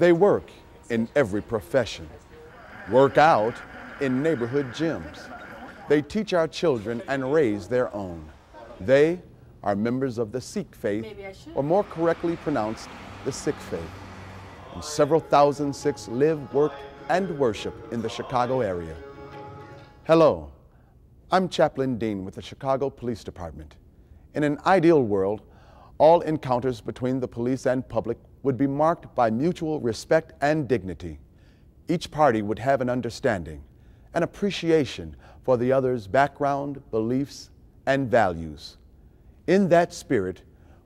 They work in every profession, work out in neighborhood gyms. They teach our children and raise their own. They are members of the Sikh faith, or more correctly pronounced, the Sikh faith. And several thousand Sikhs live, work, and worship in the Chicago area. Hello, I'm Chaplain Dean with the Chicago Police Department. In an ideal world, all encounters between the police and public would be marked by mutual respect and dignity. Each party would have an understanding, an appreciation for the other's background, beliefs, and values. In that spirit,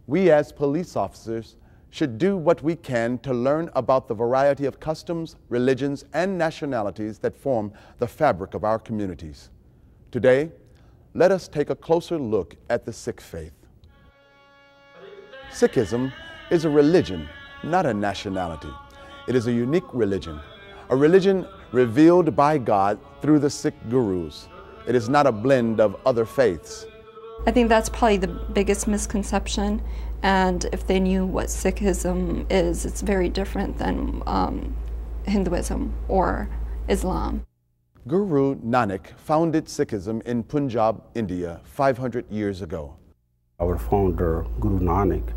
we as police officers should do what we can to learn about the variety of customs, religions, and nationalities that form the fabric of our communities. Today, let us take a closer look at the Sikh faith. Sikhism is a religion, not a nationality. It is a unique religion, a religion revealed by God through the Sikh gurus. It is not a blend of other faiths. I think that's probably the biggest misconception. And if they knew what Sikhism is, it's very different than um, Hinduism or Islam. Guru Nanak founded Sikhism in Punjab, India, 500 years ago. Our founder, Guru Nanak,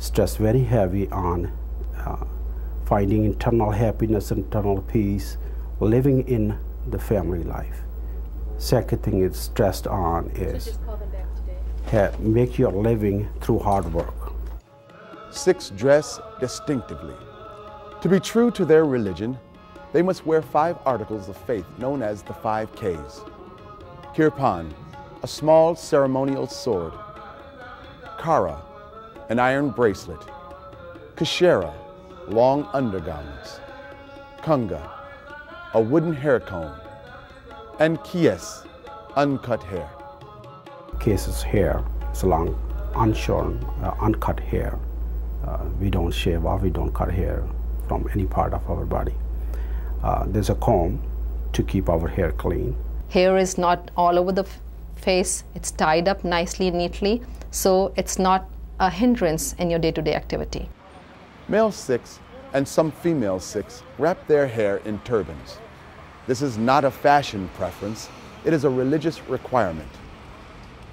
stressed very heavy on uh, finding internal happiness, internal peace, living in the family life. Second thing it's stressed on is make your living through hard work. Sikhs dress distinctively. To be true to their religion, they must wear five articles of faith known as the five Ks. Kirpan, a small ceremonial sword. Kara, an iron bracelet. Kachera, long undergarments. Kanga, a wooden hair comb. And Kesh, uncut hair. Cases hair is long, unshorn, uh, uncut hair. Uh, we don't shave off, we don't cut hair from any part of our body. Uh, there's a comb to keep our hair clean. Hair is not all over the face, it's tied up nicely, neatly, so it's not a hindrance in your day to day activity. Male Sikhs and some female Sikhs wrap their hair in turbans. This is not a fashion preference, it is a religious requirement.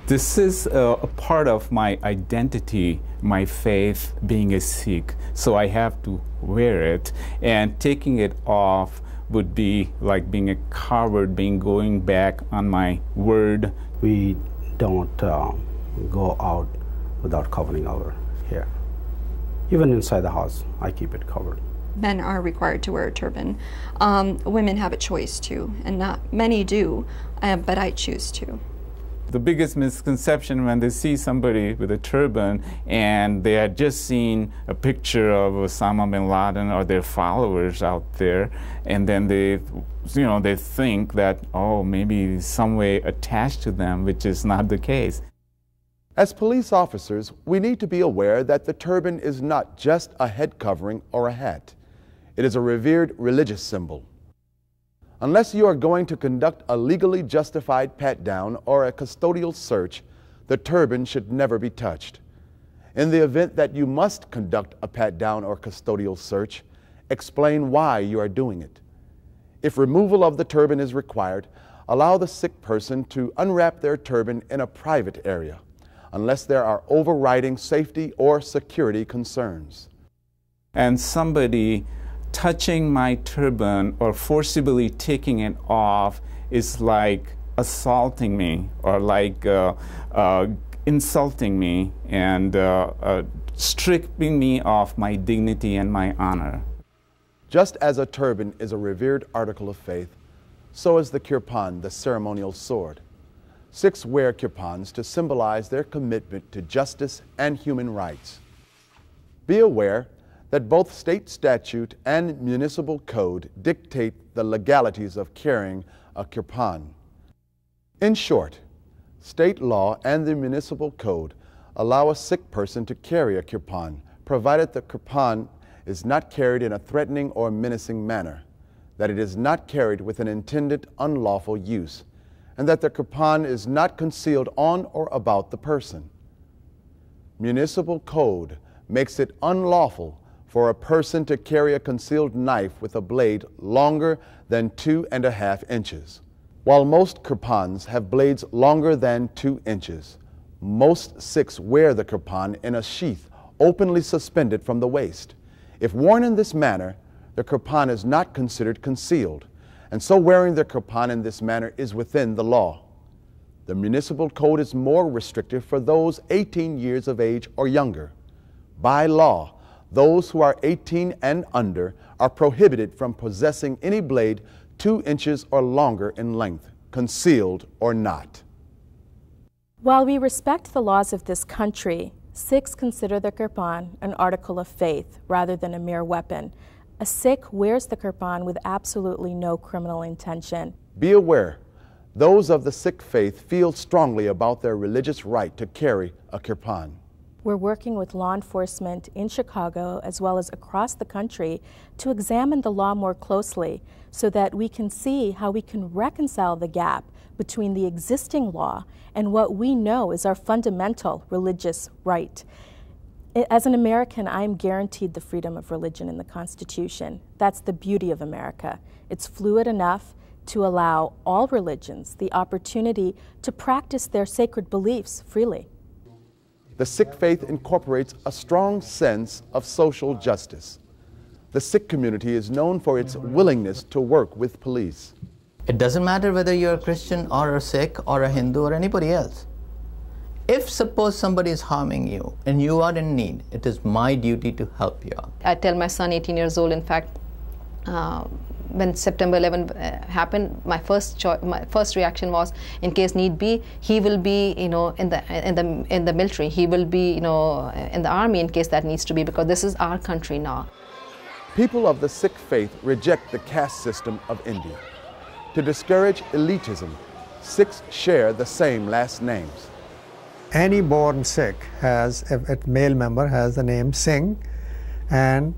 This is a, a, part of my identity, my faith, being a Sikh. So I have to wear it, and taking it off would be like being a coward, being going back on my word. We don't uh, go out without covering our hair. Even inside the house, I keep it covered. Men are required to wear a turban. Um, women have a choice too, and not many do, uh, but I choose to the biggest misconception when they see somebody with a turban and they had just seen a picture of Osama bin Laden or their followers out there, and then they, you know, they think that oh maybe some way attached to them, which is not the case. As police officers, we need to be aware that the turban is not just a head covering or a hat. It is a revered religious symbol. Unless you are going to conduct a legally justified pat down or a custodial search, the turban should never be touched. In the event that you must conduct a pat down or custodial search, explain why you are doing it. If removal of the turban is required, allow the Sikh person to unwrap their turban in a private area, unless there are overriding safety or security concerns. And somebody touching my turban or forcibly taking it off is like assaulting me or like uh, uh, insulting me and uh, uh, stripping me of my dignity and my honor. Just as a turban is a revered article of faith, so is the kirpan, the ceremonial sword. Sikhs wear kirpans to symbolize their commitment to justice and human rights. Be aware that both state statute and municipal code dictate the legalities of carrying a kirpan. In short, state law and the municipal code allow a Sikh person to carry a kirpan, provided the kirpan is not carried in a threatening or menacing manner, that it is not carried with an intended unlawful use, and that the kirpan is not concealed on or about the person. Municipal code makes it unlawful for a person to carry a concealed knife with a blade longer than two and a half inches. While most kirpans have blades longer than two inches, most Sikhs wear the kirpan in a sheath openly suspended from the waist. If worn in this manner, the kirpan is not considered concealed, and so wearing the kirpan in this manner is within the law. The municipal code is more restrictive for those 18 years of age or younger. By law, those who are 18 and under are prohibited from possessing any blade two inches or longer in length, concealed or not. While we respect the laws of this country, Sikhs consider the kirpan an article of faith rather than a mere weapon. A Sikh wears the kirpan with absolutely no criminal intention. Be aware, those of the Sikh faith feel strongly about their religious right to carry a kirpan. We're working with law enforcement in Chicago as well as across the country to examine the law more closely so that we can see how we can reconcile the gap between the existing law and what we know is our fundamental religious right. As an American, I am guaranteed the freedom of religion in the Constitution. That's the beauty of America. It's fluid enough to allow all religions the opportunity to practice their sacred beliefs freely the Sikh faith incorporates a strong sense of social justice. The Sikh community is known for its willingness to work with police. It doesn't matter whether you're a Christian or a Sikh or a Hindu or anybody else. If suppose somebody is harming you and you are in need, it is my duty to help you out. I tell my son, 18 years old, in fact, uh, when September 11 uh, happened, my first my first reaction was, in case need be, he will be, you know, in the in the in the military. He will be, you know, in the army in case that needs to be, because this is our country now. People of the Sikh faith reject the caste system of India. To discourage elitism, Sikhs share the same last names. Any born Sikh has a, male member has the name Singh, and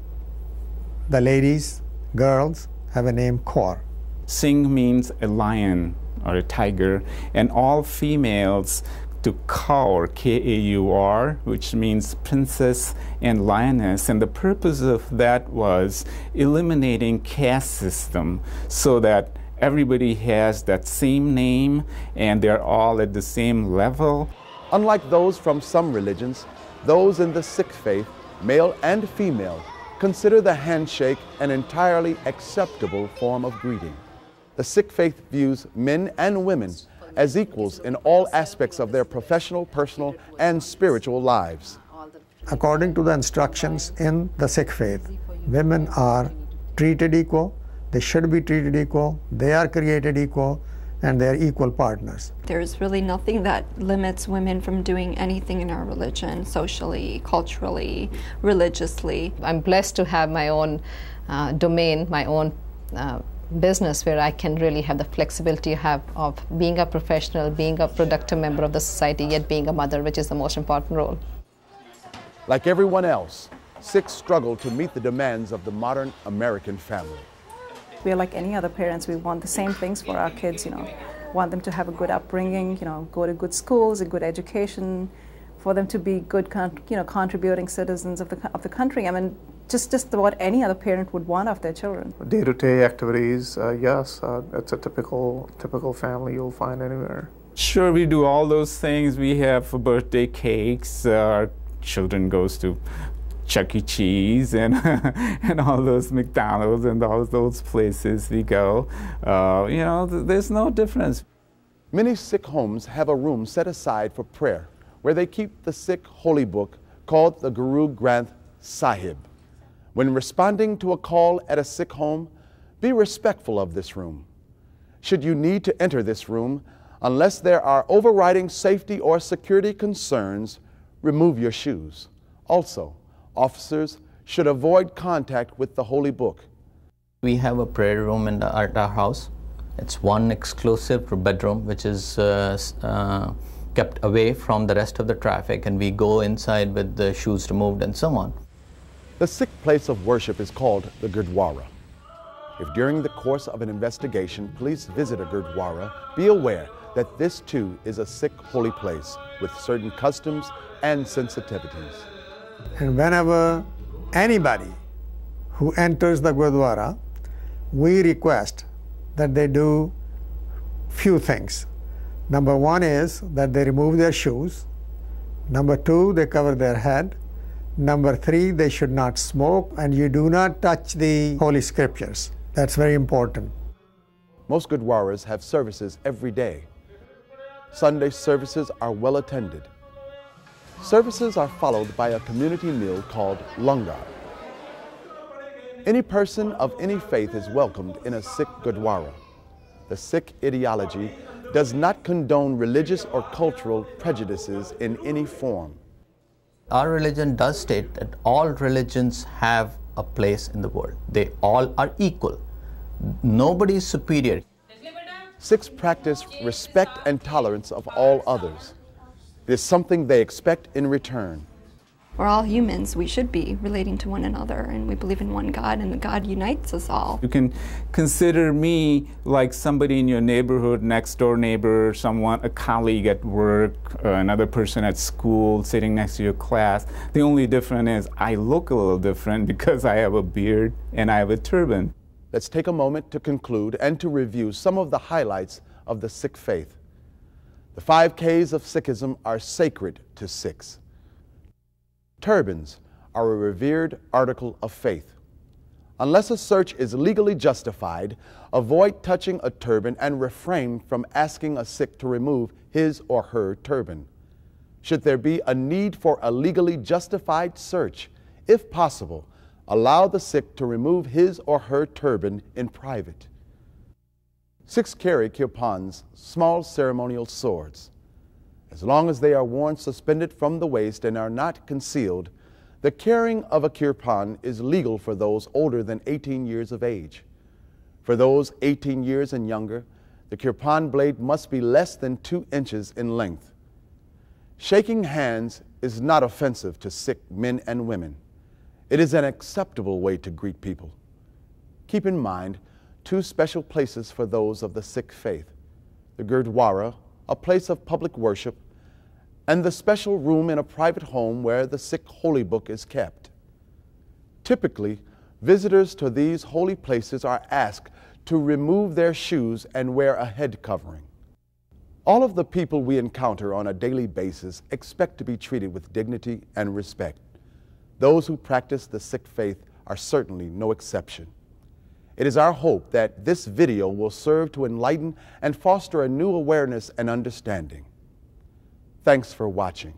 the ladies, girls have a name Kaur. Singh means a lion or a tiger, and all females to Kaur, K-A-U-R, which means princess and lioness. And the purpose of that was eliminating caste system so that everybody has that same name and they're all at the same level. Unlike those from some religions, those in the Sikh faith, male and female, consider the handshake an entirely acceptable form of greeting. The Sikh faith views men and women as equals in all aspects of their professional, personal, and spiritual lives. According to the instructions in the Sikh faith, women are treated equal, they should be treated equal, they are created equal, and they're equal partners. There's really nothing that limits women from doing anything in our religion, socially, culturally, religiously. I'm blessed to have my own uh, domain, my own uh, business where I can really have the flexibility have of being a professional, being a productive member of the society, yet being a mother, which is the most important role. Like everyone else, Sikhs struggled to meet the demands of the modern American family. We're like any other parents. We want the same things for our kids, you know. Want them to have a good upbringing, you know, go to good schools, a good education, for them to be good, you know, contributing citizens of the, of the country. I mean, just, just what any other parent would want of their children. Day-to-day activities, uh, yes, uh, it's a typical, typical family you'll find anywhere. Sure, we do all those things. We have birthday cakes. Uh, our children goes to Chuck E. Cheese and and all those McDonald's and all those places we go. Uh, you know, th there's no difference. Many Sikh homes have a room set aside for prayer where they keep the Sikh holy book called the Guru Granth Sahib. When responding to a call at a Sikh home, be respectful of this room. Should you need to enter this room, unless there are overriding safety or security concerns, remove your shoes. Also, officers should avoid contact with the Holy Book. We have a prayer room in the, at our house. It's one exclusive bedroom which is uh, uh, kept away from the rest of the traffic, and we go inside with the shoes removed and so on. The Sikh place of worship is called the Gurdwara. If during the course of an investigation police visit a Gurdwara, be aware that this too is a Sikh holy place with certain customs and sensitivities. And whenever Anybody who enters the Gurdwara, we request that they do few things. Number one is that they remove their shoes. Number two, they cover their head. Number three, they should not smoke, and you do not touch the Holy Scriptures. That's very important. Most Gurdwaras have services every day. Sunday services are well attended. Services are followed by a community meal called Langar. Any person of any faith is welcomed in a Sikh Gurdwara. The Sikh ideology does not condone religious or cultural prejudices in any form. Our religion does state that all religions have a place in the world. They all are equal. Nobody is superior. Sikhs practice respect and tolerance of all others. It is something they expect in return. We're all humans. We should be relating to one another, and we believe in one God, and the God unites us all. You can consider me like somebody in your neighborhood, next door neighbor, someone, a colleague at work, uh, another person at school, sitting next to your class. The only difference is I look a little different because I have a beard and I have a turban. Let's take a moment to conclude and to review some of the highlights of the Sikh faith. The five Ks of Sikhism are sacred to Sikhs. Turbans are a revered article of faith. Unless a search is legally justified, avoid touching a turban and refrain from asking a Sikh to remove his or her turban. Should there be a need for a legally justified search, if possible, allow the Sikh to remove his or her turban in private. Sikhs carry kirpans, small ceremonial swords. As long as they are worn suspended from the waist and are not concealed, the carrying of a kirpan is legal for those older than 18 years of age. For those 18 years and younger, the kirpan blade must be less than two inches in length. Shaking hands is not offensive to Sikh men and women. It is an acceptable way to greet people. Keep in mind two special places for those of the Sikh faith the Gurdwara, a place of public worship, and the special room in a private home where the Sikh holy book is kept. Typically, visitors to these holy places are asked to remove their shoes and wear a head covering. All of the people we encounter on a daily basis expect to be treated with dignity and respect. Those who practice the Sikh faith are certainly no exception. It is our hope that this video will serve to enlighten and foster a new awareness and understanding. Thanks for watching.